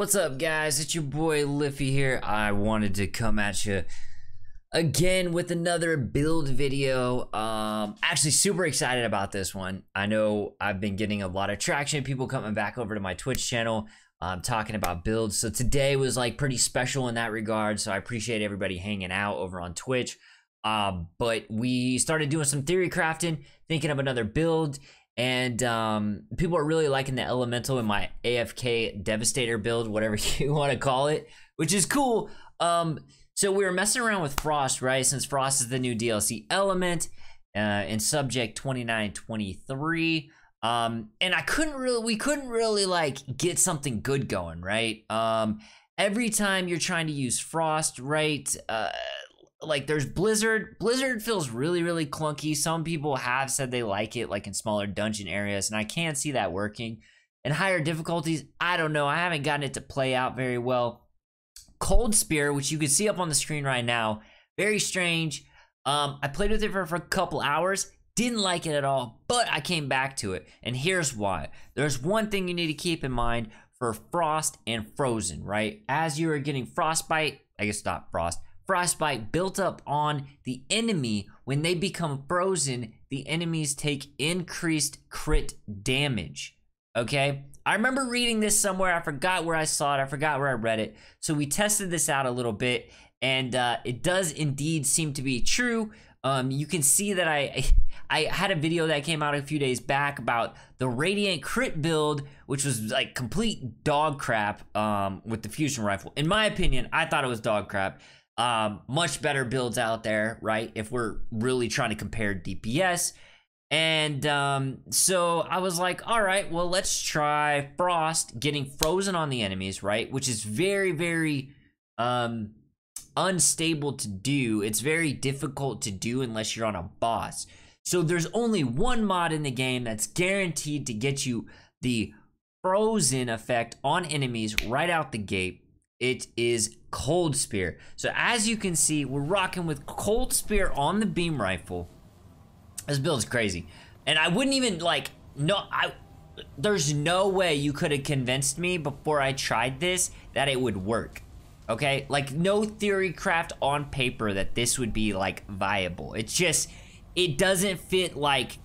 What's up, guys? It's your boy Lify here. I wanted to come at you again with another build video. Um, actually, super excited about this one. I know I've been getting a lot of traction, people coming back over to my Twitch channel, um, talking about builds. So today was like pretty special in that regard. So I appreciate everybody hanging out over on Twitch. Uh, but we started doing some theory crafting, thinking of another build, and um, people are really liking the elemental in my AFK Devastator build, whatever you want to call it, which is cool. Um, so we were messing around with Frost, right? Since Frost is the new DLC element uh, in Subject 2923. Um, and I couldn't really, we couldn't really like get something good going, right? Um, every time you're trying to use Frost, right? Uh, like there's Blizzard. Blizzard feels really, really clunky. Some people have said they like it, like in smaller dungeon areas, and I can't see that working. In higher difficulties, I don't know. I haven't gotten it to play out very well. Cold Spear, which you can see up on the screen right now, very strange. Um, I played with it for, for a couple hours, didn't like it at all, but I came back to it, and here's why. There's one thing you need to keep in mind for Frost and Frozen, right? As you are getting Frostbite, I guess not Frost, frostbite built up on the enemy. When they become frozen, the enemies take increased crit damage. Okay? I remember reading this somewhere. I forgot where I saw it. I forgot where I read it. So we tested this out a little bit, and uh, it does indeed seem to be true. Um, you can see that I I had a video that came out a few days back about the Radiant crit build, which was like complete dog crap um, with the fusion rifle. In my opinion, I thought it was dog crap. Um, much better builds out there, right? If we're really trying to compare DPS. And um, so I was like, all right, well, let's try Frost getting frozen on the enemies, right? Which is very, very um, unstable to do. It's very difficult to do unless you're on a boss. So there's only one mod in the game that's guaranteed to get you the frozen effect on enemies right out the gate it is Cold Spear. So as you can see, we're rocking with Cold Spear on the beam rifle. This build is crazy. And I wouldn't even like, no, I, there's no way you could have convinced me before I tried this that it would work. Okay, like no theory craft on paper that this would be like viable. It's just, it doesn't fit like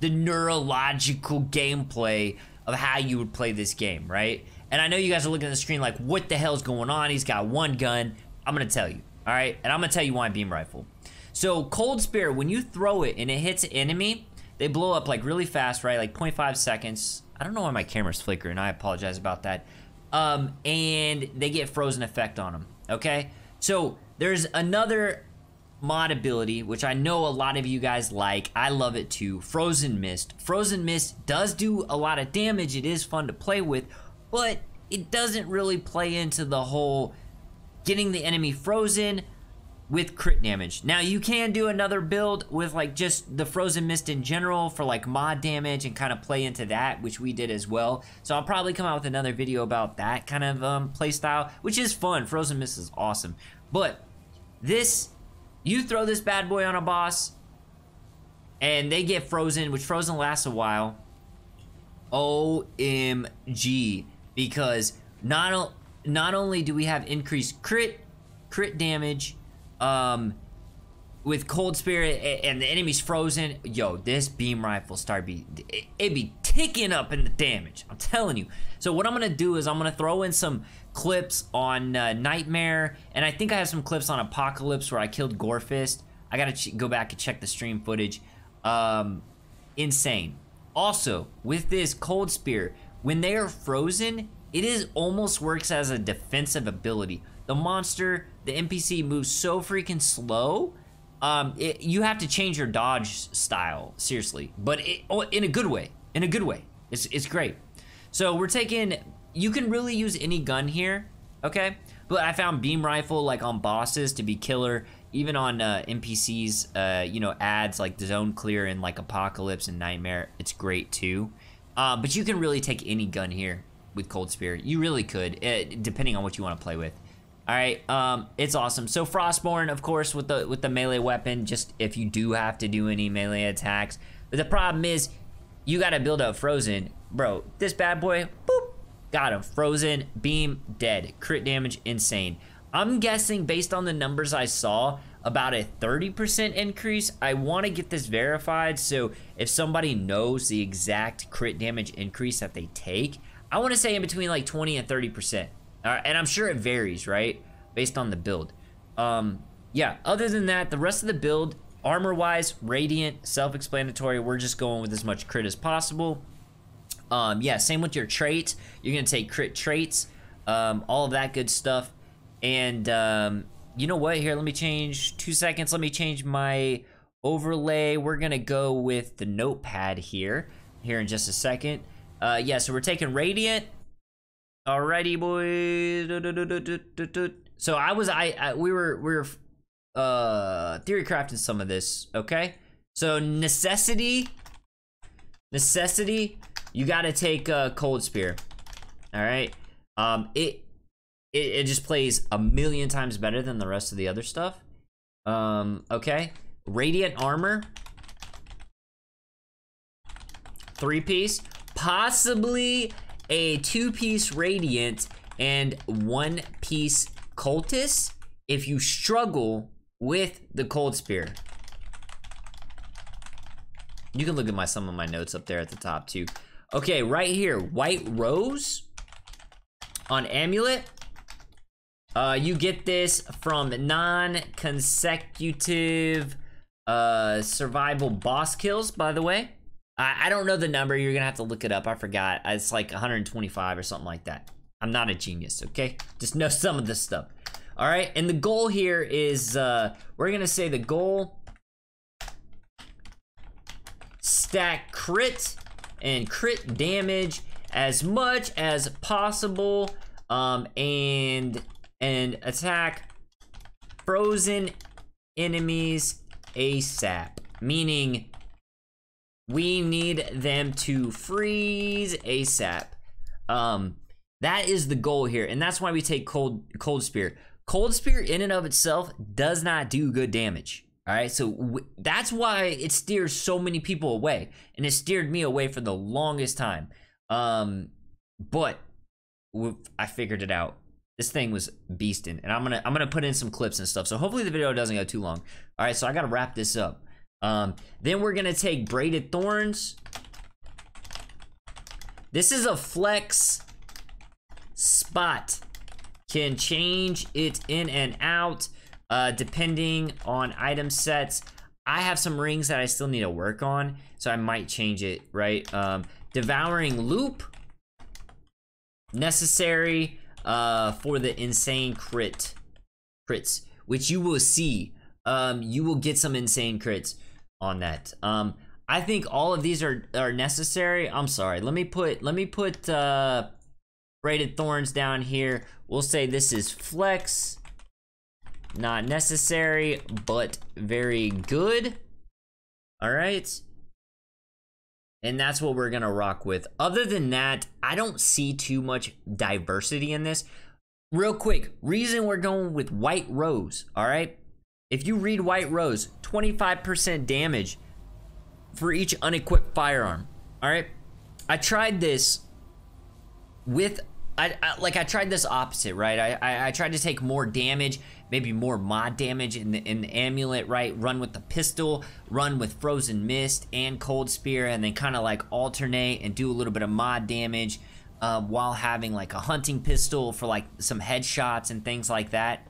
the neurological gameplay of how you would play this game, right? And I know you guys are looking at the screen like, what the hell's going on? He's got one gun. I'm gonna tell you, all right? And I'm gonna tell you why beam rifle. So Cold Spear, when you throw it and it hits an enemy, they blow up like really fast, right? Like 0.5 seconds. I don't know why my camera's flickering. I apologize about that. Um, and they get frozen effect on them, okay? So there's another mod ability, which I know a lot of you guys like. I love it too. Frozen Mist. Frozen Mist does do a lot of damage. It is fun to play with but it doesn't really play into the whole getting the enemy frozen with crit damage. Now you can do another build with like just the frozen mist in general for like mod damage and kind of play into that, which we did as well. So I'll probably come out with another video about that kind of um, play style, which is fun. Frozen mist is awesome. But this, you throw this bad boy on a boss and they get frozen, which frozen lasts a while. OMG because not not only do we have increased crit crit damage um with cold spirit and the enemy's frozen yo this beam rifle start be it be ticking up in the damage i'm telling you. So what i'm gonna do is i'm gonna throw in some clips on uh, nightmare and i think i have some clips on apocalypse where i killed gorefist i gotta go back and check the stream footage. Um insane. Also with this cold spear when they are frozen, it is almost works as a defensive ability. The monster, the NPC moves so freaking slow. Um, it, you have to change your dodge style, seriously, but it, oh, in a good way. In a good way. It's it's great. So we're taking. You can really use any gun here, okay? But I found beam rifle like on bosses to be killer. Even on uh, NPCs, uh, you know, ads like Zone Clear and like Apocalypse and Nightmare, it's great too. Uh, but you can really take any gun here with Cold Spear. You really could, uh, depending on what you want to play with. All right, um, it's awesome. So Frostborn, of course, with the with the melee weapon, just if you do have to do any melee attacks. But the problem is, you got to build up Frozen, bro. This bad boy, boop, got him. Frozen, beam, dead. Crit damage, insane. I'm guessing based on the numbers I saw, about a 30% increase. I want to get this verified, so if somebody knows the exact crit damage increase that they take, I want to say in between like 20 and 30%. All right, and I'm sure it varies, right? Based on the build. Um, yeah, other than that, the rest of the build, armor-wise, radiant, self-explanatory. We're just going with as much crit as possible. Um, yeah, same with your traits. You're going to take crit traits, um, all of that good stuff. And um, you know what? Here, let me change two seconds. Let me change my overlay. We're to go with the notepad here, here in just a second. Uh, yeah, so we're taking Radiant. Alrighty, boys. So I was, I, I we were, we were, uh, theory crafting some of this, okay? So necessity, necessity, you gotta take uh, Cold Spear, all right? Um, it, it, it just plays a million times better than the rest of the other stuff. Um, okay. Radiant Armor. Three piece. Possibly a two piece Radiant and one piece Cultist if you struggle with the Cold Spear. You can look at my some of my notes up there at the top too. Okay, right here, White Rose on Amulet. Uh, you get this from non-consecutive uh, survival boss kills, by the way. I, I don't know the number. You're going to have to look it up. I forgot. It's like 125 or something like that. I'm not a genius, okay? Just know some of this stuff. All right, and the goal here is, uh, we're going to say the goal, stack crit and crit damage as much as possible um, and and attack frozen enemies ASAP. Meaning, we need them to freeze ASAP. Um, that is the goal here, and that's why we take cold cold spear. Cold spear in and of itself does not do good damage. All right, so that's why it steers so many people away, and it steered me away for the longest time. Um, but I figured it out. This thing was beasting, and I'm gonna I'm gonna put in some clips and stuff. So hopefully the video doesn't go too long. All right, so I gotta wrap this up. Um, then we're gonna take braided thorns. This is a flex spot. Can change it in and out uh, depending on item sets. I have some rings that I still need to work on, so I might change it, right? Um, devouring loop. Necessary uh, for the insane crit crits, which you will see. Um, you will get some insane crits on that. Um, I think all of these are are necessary. I'm sorry. Let me put let me put uh, braided thorns down here. We'll say this is flex, not necessary, but very good. All right. And that's what we're gonna rock with. Other than that, I don't see too much diversity in this. Real quick, reason we're going with White Rose, all right? If you read White Rose, 25% damage for each unequipped firearm, all right? I tried this with, I, I like I tried this opposite, right? I, I, I tried to take more damage maybe more mod damage in the, in the amulet, right? Run with the pistol, run with Frozen Mist and Cold Spear, and then kind of like alternate and do a little bit of mod damage um, while having like a hunting pistol for like some headshots and things like that.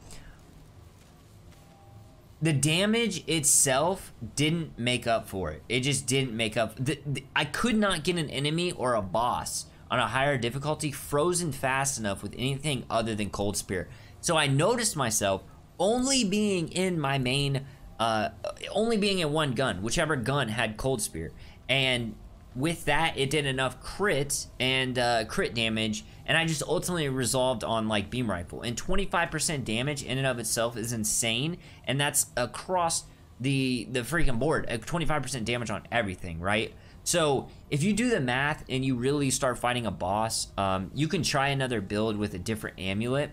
The damage itself didn't make up for it. It just didn't make up. The, the, I could not get an enemy or a boss on a higher difficulty frozen fast enough with anything other than Cold Spear. So I noticed myself only being in my main, uh, only being in one gun, whichever gun had Cold Spear. And with that, it did enough crit and uh, crit damage, and I just ultimately resolved on like beam rifle. And 25% damage in and of itself is insane, and that's across the the freaking board. 25% damage on everything, right? So if you do the math and you really start fighting a boss, um, you can try another build with a different amulet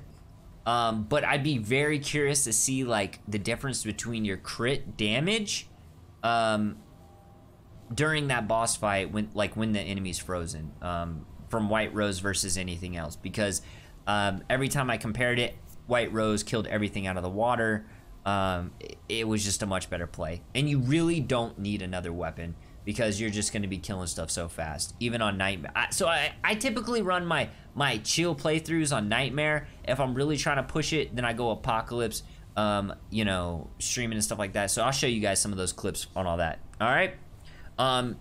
um, but I'd be very curious to see like the difference between your crit damage um, during that boss fight when like when the enemy's frozen. Um, from White Rose versus anything else because um, every time I compared it, White Rose killed everything out of the water. Um, it, it was just a much better play, and you really don't need another weapon because you're just going to be killing stuff so fast, even on Nightmare. I, so I, I typically run my my chill playthroughs on Nightmare. If I'm really trying to push it, then I go Apocalypse, um, you know, streaming and stuff like that. So I'll show you guys some of those clips on all that. All right, um,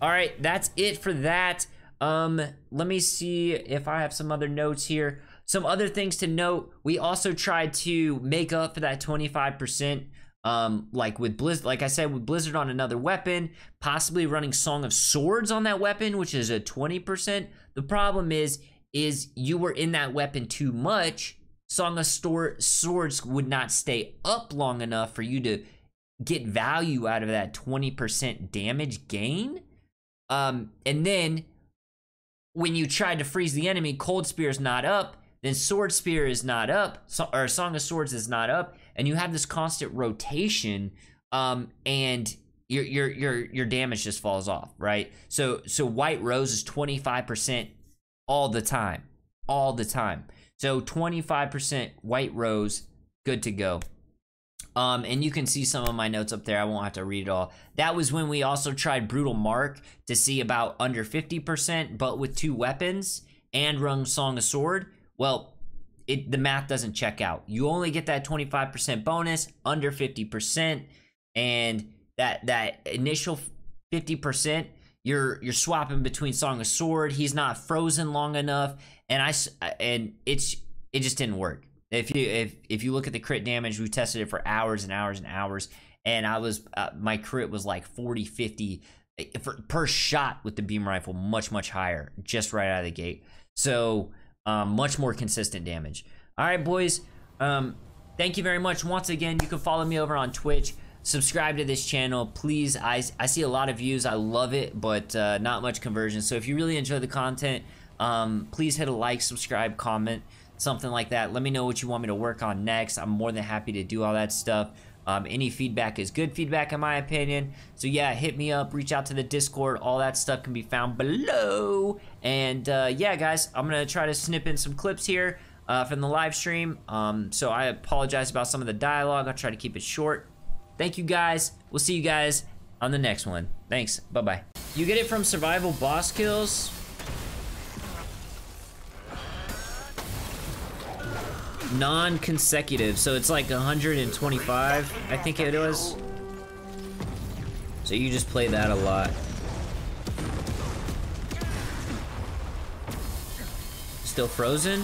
all right, that's it for that. Um, let me see if I have some other notes here. Some other things to note, we also tried to make up for that 25%. Um, like with Blizzard, like I said, with Blizzard on another weapon, possibly running Song of Swords on that weapon, which is a 20%. The problem is, is you were in that weapon too much. Song of Stor- Swords would not stay up long enough for you to get value out of that 20% damage gain. Um, and then when you tried to freeze the enemy, Cold Spear is not up then Sword Spear is not up, or Song of Swords is not up, and you have this constant rotation, um, and your your your your damage just falls off, right? So so White Rose is 25% all the time. All the time. So 25% White Rose, good to go. Um, and you can see some of my notes up there. I won't have to read it all. That was when we also tried Brutal Mark to see about under 50%, but with two weapons and run Song of Sword. Well, it the math doesn't check out. You only get that 25% bonus under 50% and that that initial 50% you're you're swapping between Song of Sword. He's not frozen long enough and I and it's it just didn't work. If you if if you look at the crit damage, we tested it for hours and hours and hours and I was uh, my crit was like 40 50 eh, for, per shot with the beam rifle much much higher just right out of the gate. So um, much more consistent damage. All right, boys. Um, thank you very much. Once again, you can follow me over on Twitch. Subscribe to this channel, please. I, I see a lot of views. I love it, but uh, not much conversion. So if you really enjoy the content, um, please hit a like, subscribe, comment, something like that. Let me know what you want me to work on next. I'm more than happy to do all that stuff. Um, any feedback is good feedback in my opinion. So yeah, hit me up, reach out to the Discord. All that stuff can be found below. And uh, yeah, guys, I'm gonna try to snip in some clips here uh, from the live stream. Um, so I apologize about some of the dialogue. I'll try to keep it short. Thank you guys. We'll see you guys on the next one. Thanks. Bye-bye. You get it from survival boss kills. Non-consecutive, so it's like 125, I think it was. So you just play that a lot. Still frozen?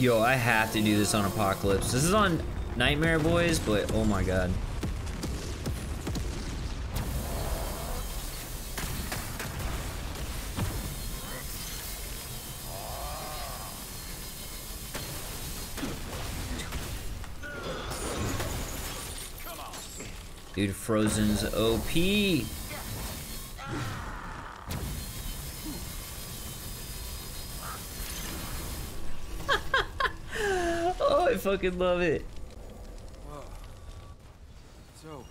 Yo, I have to do this on Apocalypse. This is on Nightmare Boys, but oh my god. Dude, Frozen's OP. fucking love it. It's over.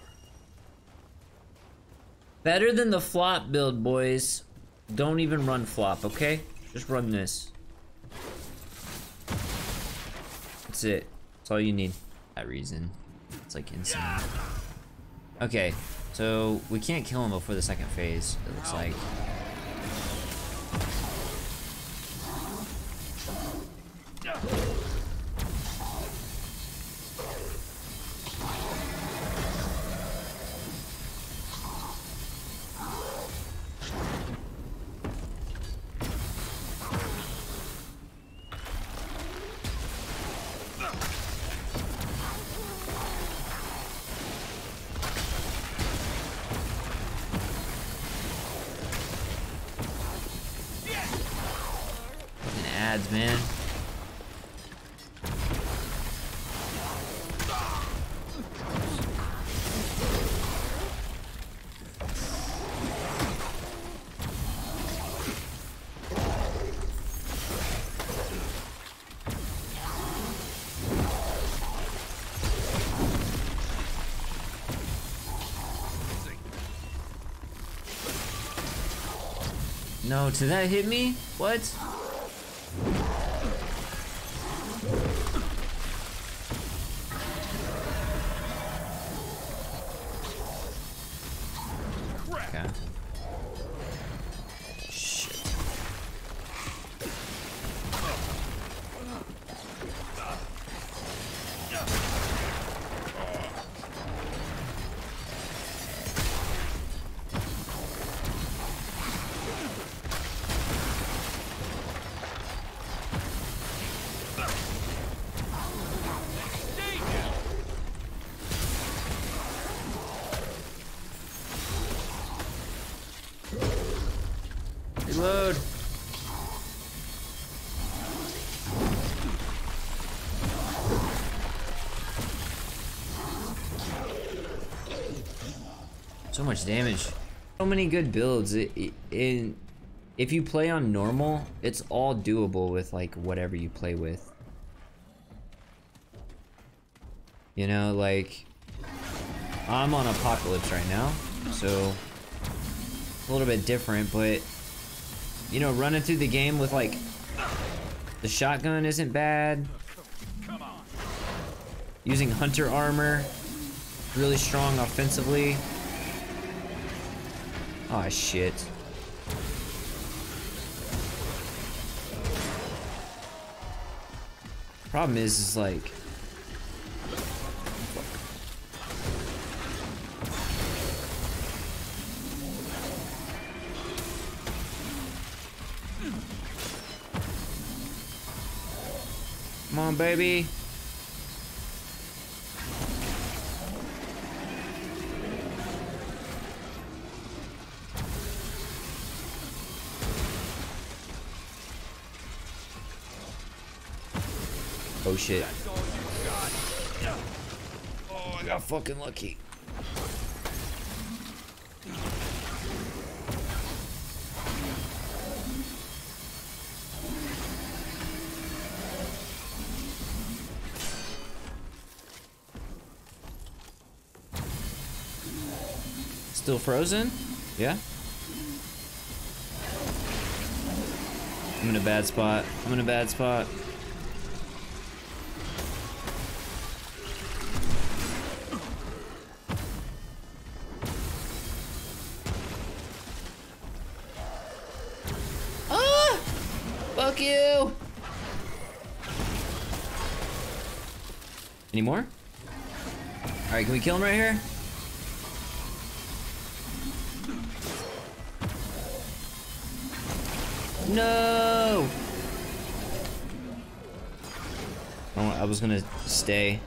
Better than the flop build, boys. Don't even run flop, okay? Just run this. That's it. That's all you need. That reason. It's like insane. Okay, so we can't kill him before the second phase, it looks like. pads, man. No, did that hit me? What? Thank you. Much damage. So many good builds. It, it, in, if you play on normal, it's all doable with like whatever you play with. You know, like I'm on Apocalypse right now, so a little bit different, but you know, running through the game with like the shotgun isn't bad. Using hunter armor, really strong offensively. Oh shit. Problem is, is like Come on, baby. Shit. Oh, I got fucking lucky. Still frozen? Yeah? I'm in a bad spot. I'm in a bad spot. Any more? Alright, can we kill him right here? No! I was gonna stay.